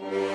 Yeah.